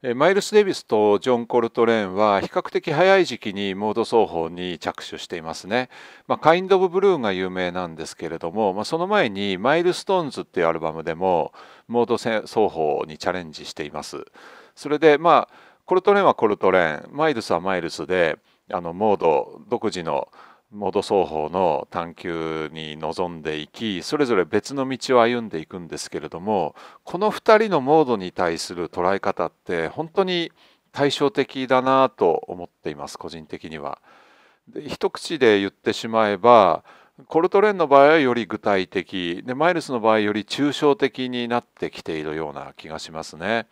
マイルス・デイビスとジョン・コルトレーンは比較的早い時期にモード奏法に着手していますね。まあ、カインド・オブ・ブルーが有名なんですけれども、まあ、その前にマイルストーンズっていうアルバムでもモード奏法にチャレンジしています。それでまあコルトレーンはコルトレーン、マイルスはマイルスであのモード独自のモード奏法の探求に臨んでいきそれぞれ別の道を歩んでいくんですけれどもこの2人のモードに対する捉え方って本当に対照的だなと思っています個人的には。で一口で言ってしまえばコルトレーンの場合はより具体的でマイルスの場合より抽象的になってきているような気がしますね。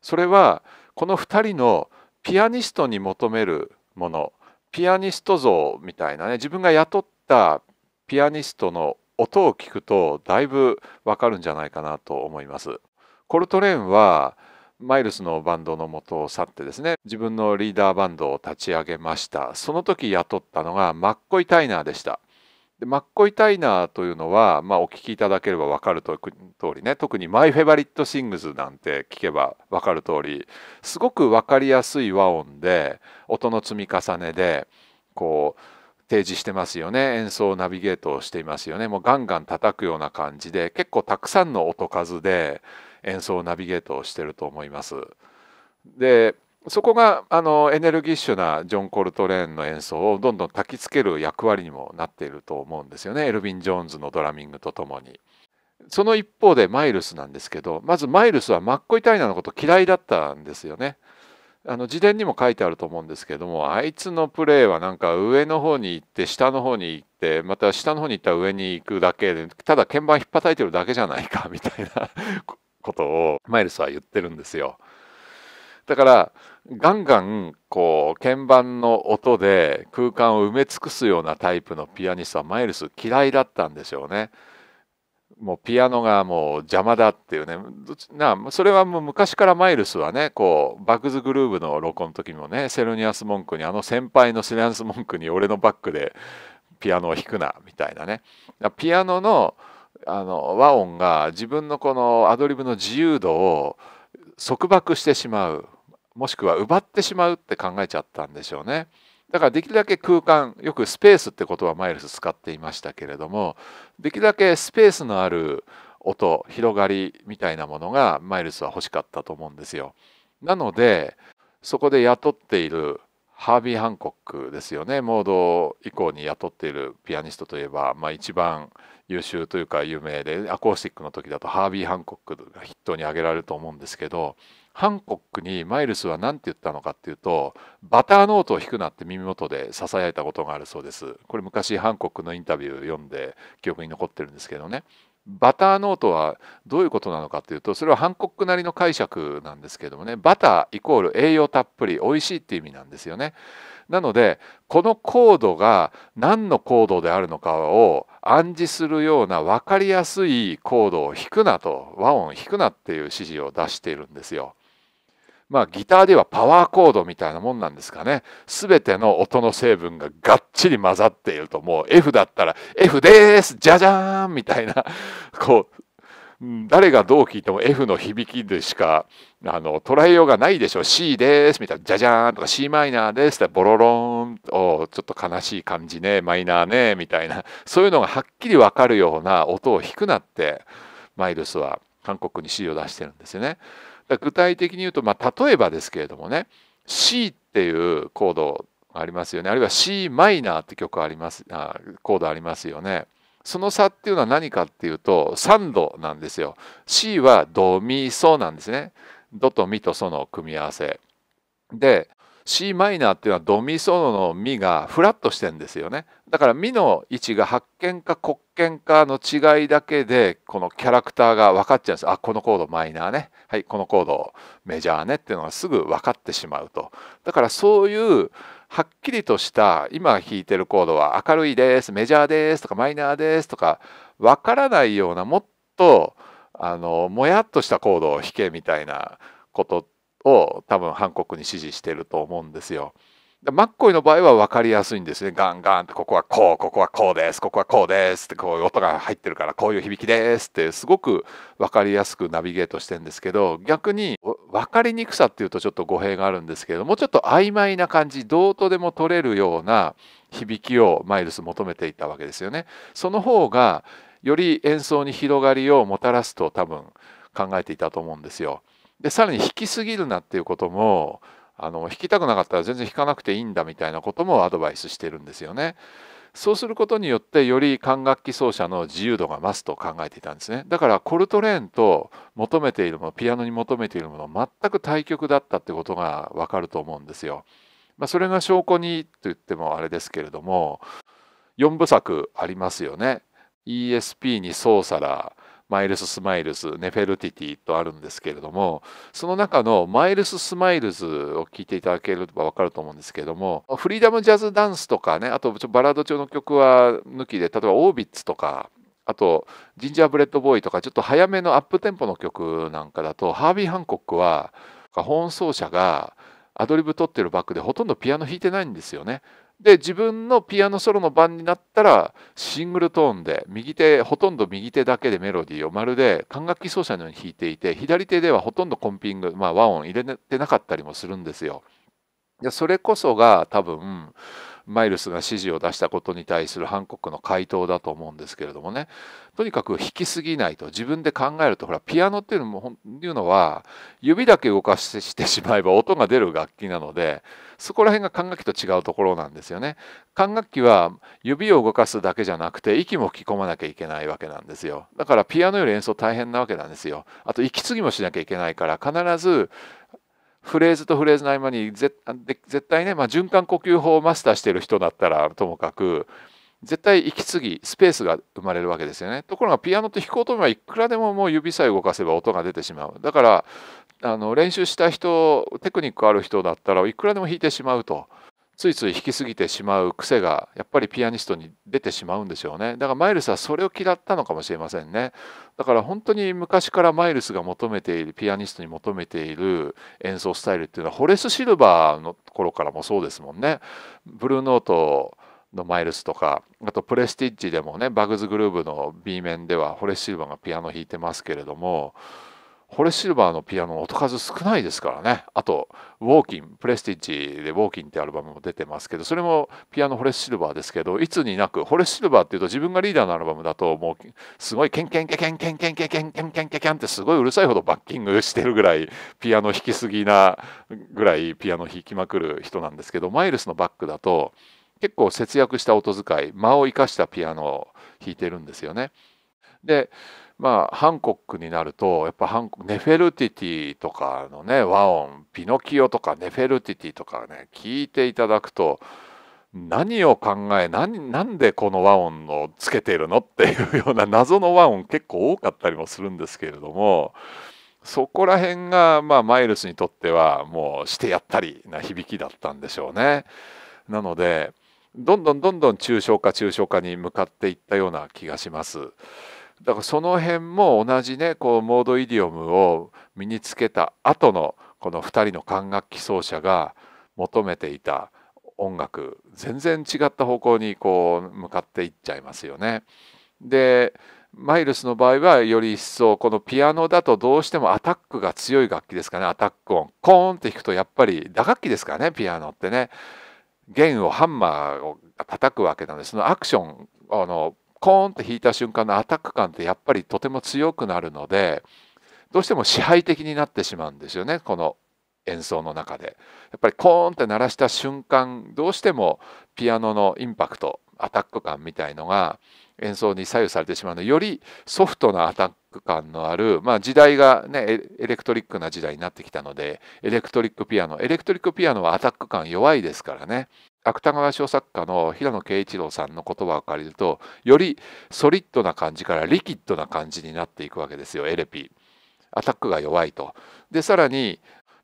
それはこの2人のピアニストに求めるものピアニスト像みたいなね自分が雇ったピアニストの音を聞くとだいぶわかるんじゃないかなと思います。コルトレーンはマイルスのバンドの元を去ってですね自分のリーダーバンドを立ち上げましたその時雇ったのがマッコイ・タイナーでしたでマッコイ・タイナーというのは、まあ、お聞きいただければ分かると通りね。特に「マイ・フェバリット・シングス」なんて聞けば分かる通りすごく分かりやすい和音で音の積み重ねでこう提示してますよね。演奏ナビゲートをしていますよね。もうガンガン叩くような感じで結構たくさんの音数で演奏ナビゲートをしてると思います。でそこがあのエネルギッシュなジョン・コルトレーンの演奏をどんどん焚きつける役割にもなっていると思うんですよねエルヴィン・ジョーンズのドラミングとともに。その一方でマイルスなんですけどまずマイルスはマッコイ・タイナーのこと嫌いだったんですよね。あの自伝にも書いてあると思うんですけどもあいつのプレーはなんか上の方に行って下の方に行ってまた下の方に行ったら上に行くだけでただ鍵盤引っ叩いてるだけじゃないか みたいなことをマイルスは言ってるんですよ。だからガンガンこう鍵盤の音で空間を埋め尽くすようなタイプのピアニストはマイルス嫌いだったんでしょうね。もうピアノがもう邪魔だっていうね。なそれはもう昔からマイルスはねこうバックズグルーブの録音の時もねセルニアス・モンクにあの先輩のセルニアス・モンクに俺のバックでピアノを弾くなみたいなね。ピアノのあの和音が自分のこのアドリブの自由度を束縛してしまう。もしくは奪ってしまうって考えちゃったんでしょうね。だからできるだけ空間よくスペースってことはマイルス使っていましたけれどもできるだけスペースのある音広がりみたいなものがマイルスは欲しかったと思うんですよ。なのでそこで雇っているハービー・ハンコックですよねモード以降に雇っているピアニストといえば、まあ、一番優秀というか有名でアコースティックの時だとハービー・ハンコックが筆頭に挙げられると思うんですけどハンコックにマイルスは何て言ったのかっていうとバターノートを弾くなって耳元でささやいたことがあるそうです。これ昔ハンコックのインタビュー読んで記憶に残ってるんですけどね。バターノートはどういうことなのかというとそれはハンコックなりの解釈なんですけどもね。バターイコール栄養たっぷり美味しいっていう意味なんですよね。なのでこのコードが何のコードであるのかを暗示するような分かりやすいコードを弾くなと和音弾くなっていう指示を出しているんですよ。まあギターではパワーコードみたいなもんなんですかね。全ての音の成分ががっちり混ざっているともう F だったら F ですじゃじゃーんみたいな こう誰がどう聞いても F の響きでしかあの捉えようがないでしょう C ですみたいなじゃじゃーんとか C マイナーですってボロロンおちょっと悲しい感じねマイナーねみたいなそういうのがはっきり分かるような音を弾くなってマイルスは韓国に指示を出してるんですよね。具体的に言うと、まあ、例えばですけれどもね C っていうコードありますよねあるいは c マイナーって曲ありますあコードありますよね。その差っていうのは何かっていうと3度なんですよ。C はドミソなんですね。ドとミとソの組み合わせ。で c マイナーっていうのはドミソのミがフラットしてんですよね。だからミの位置が発見か黒鍵かの違いだけでこのキャラクターが分かっちゃうんですあこのコードマイナーねはいこのコードメジャーねっていうのがすぐ分かってしまうと。だからそういうはっきりとした今弾いてるコードは明るいですメジャーですとかマイナーですとかわからないようなもっとあのもやっとしたコードを弾けみたいなことを多分ハンコックに指示してると思うんですよ。マッコイの場合は分かりやすいんですね。ガンガンってここはこう、ここはこうです、ここはこうですってこういう音が入ってるからこういう響きですってすごく分かりやすくナビゲートしてるんですけど逆に分かりにくさっていうとちょっと語弊があるんですけどもうちょっと曖昧な感じどうとでも取れるような響きをマイルス求めていたわけですよね。その方がより演奏に広がりをもたらすと多分考えていたと思うんですよ。でさらに弾きすぎるなっていうこともあの弾きたくなかったら全然弾かなくていいんだみたいなこともアドバイスしてるんですよね。そうすることによってより管楽器奏者の自由度が増すと考えていたんですねだからコルトレーンと求めているものピアノに求めているもの全く対極だったってことがわかると思うんですよ。まあ、それが証拠にと言ってもあれですけれども4部作ありますよね。ESP にソーサラーマイルス・スマイルズネフェルティティとあるんですけれどもその中のマイルス・スマイルズを聴いていただければ分かると思うんですけれどもフリーダム・ジャズ・ダンスとかねあとバラード調の曲は抜きで例えばオービッツとかあとジンジャーブレッドボーイとかちょっと早めのアップテンポの曲なんかだとハービー・ハンコックは本奏者がアドリブ取ってるバックでほとんどピアノ弾いてないんですよね。で自分のピアノソロの番になったらシングルトーンで右手ほとんど右手だけでメロディーをまるで管楽器奏者のように弾いていて左手ではほとんどコンピング、まあ、和音入れてなかったりもするんですよ。それこそが多分マイルスが指示を出したことに対するハンコックの回答だと思うんですけれどもねとにかく弾きすぎないと自分で考えるとほらピアノっていうのもいうのは指だけ動かしてしまえば音が出る楽器なのでそこら辺が管楽器と違うところなんですよね。管楽器は指を動かすだけじゃなくて息も吹き込まなきゃいけないわけなんですよ。だからピアノより演奏大変なわけなんですよ。あと息継ぎもしなきゃいけないから必ずフレーズとフレーズの合間に絶対ね、まあ、循環呼吸法をマスターしてる人だったらともかく絶対息継ぎスペースが生まれるわけですよね。ところがピアノって弾こうと思えばいくらでももう指さえ動かせば音が出てしまう。だからあの練習した人テクニックある人だったらいくらでも弾いてしまうと。ついつい弾きすぎてしまう癖がやっぱりピアニストに出てしまうんでしょうね。だからマイルスはそれを嫌ったのかもしれませんね。だから本当に昔からマイルスが求めているピアニストに求めている演奏スタイルっていうのはホレス・シルバーの頃からもそうですもんね。ブルーノートのマイルスとかあとプレスティッジでもねバグズグルーブの B 面ではホレス・シルバーがピアノ弾いてますけれどもホレシルバーのピアノ音数少ないですからね。あと、ウォーキン、プレスティッジでウォーキンってアルバムも出てますけど、それもピアノホレスシルバーですけど、いつになく、ホレスシルバーっていうと自分がリーダーのアルバムだと、もうすごいケンケンケケンケンケンケンケンケンケンケンケンってすごいうるさいほどバッキングしてるぐらい、ピアノ弾きすぎなぐらいピアノ弾きまくる人なんですけど、マイルスのバックだと、結構節約した音遣い、間を生かしたピアノを弾いてるんですよね。で、まあハンコックになるとやっぱハンネフェルティティとかのね和音ピノキオとかネフェルティティとかね聞いていただくと何を考え何なんでこの和音をつけているのっていうような謎の和音結構多かったりもするんですけれどもそこら辺がまあマイルスにとってはもうしてやったりな響きだったんでしょうね。なのでどんどんどんどん抽象化抽象化に向かっていったような気がします。だからその辺も同じねこうモードイディオムを身につけた後のこの2人の管楽器奏者が求めていた音楽全然違った方向にこう向かっていっちゃいますよね。でマイルスの場合はより一層このピアノだとどうしてもアタックが強い楽器ですかね。アタック音コーンって弾くとやっぱり打楽器ですからね。ピアノってね。弦をハンマーを叩くわけなんでそのアクションあのコーンって弾いた瞬間のアタック感ってやっぱりとても強くなるのでどうしても支配的になってしまうんですよねこの演奏の中で。やっぱりコーンって鳴らした瞬間どうしてもピアノのインパクトアタック感みたいのが演奏に左右されてしまうのでよりソフトなアタック感のある、まあ、時代がねエレクトリックな時代になってきたのでエレクトリックピアノエレクトリックピアノはアタック感弱いですからね芥川賞作家の平野啓一郎さんの言葉を借りるとよりソリッドな感じからリキッドな感じになっていくわけですよエレピアタックが弱いと。でさらに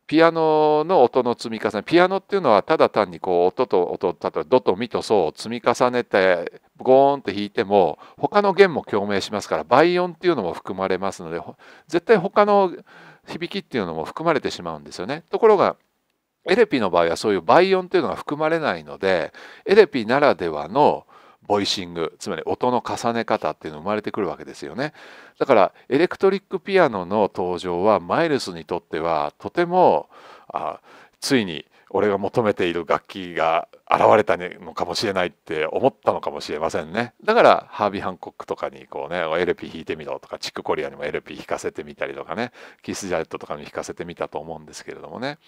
ピアノの音の積み重ねピアノっていうのはただ単にこう音と音例えばドとミとソを積み重ねてゴーンって弾いても他の弦も共鳴しますから倍音っていうのも含まれますので絶対他の響きっていうのも含まれてしまうんですよね。ところがエレピの場合はそういう倍音っていうのが含まれないのでエレピならではのボイシングつまり音の重ね方っていうのが生まれてくるわけですよね。だからエレクトリックピアノの登場はマイルスにとってはとてもあついに俺が求めている楽器が現れたのかもしれないって思ったのかもしれませんね。だからハービー・ハンコックとかにこうね LP 弾いてみろとかチック・コリアにも LP 弾かせてみたりとかねキス・ジャレットとかに弾かせてみたと思うんですけれどもね。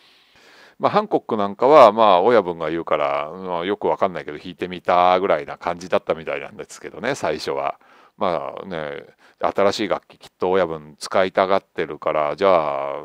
まあ、ハンコックなんかは、まあ、親分が言うから、まあ、よくわかんないけど弾いてみたぐらいな感じだったみたいなんですけどね最初は。まあね新しい楽器きっと親分使いたがってるからじゃあ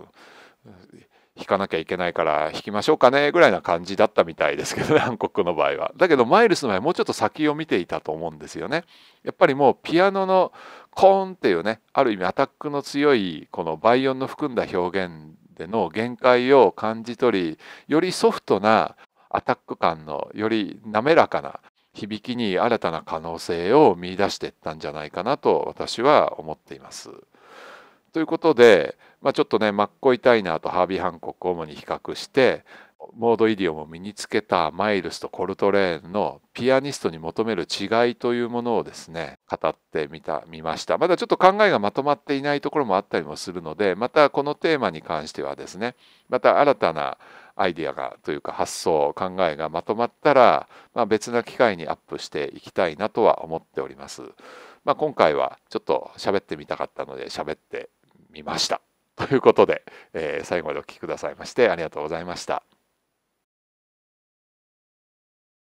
弾かなきゃいけないから弾きましょうかねぐらいな感じだったみたいですけどね ハンコックの場合は。だけどマイルスの場合もうちょっと先を見ていたと思うんですよね。やっぱりもうピアノのコーンっていうねある意味アタックの強いこの倍音の含んだ表現での限界を感じ取りよりソフトなアタック感のより滑らかな響きに新たな可能性を見いだしていったんじゃないかなと私は思っています。ということで、まあ、ちょっとねマッコイ・タイナーとハービー・ハンコックを主に比較してモードイディオムを身につけたマイルスとコルトレーンのピアニストに求める違いというものをですね語ってみたみましたまだちょっと考えがまとまっていないところもあったりもするのでまたこのテーマに関してはですねまた新たなアイディアがというか発想考えがまとまったら、まあ、別な機会にアップしていきたいなとは思っております。まあ、今回はちょっと喋ってみたかったので喋ってみました。ということで、えー、最後までお聴きくださいましてありがとうございました。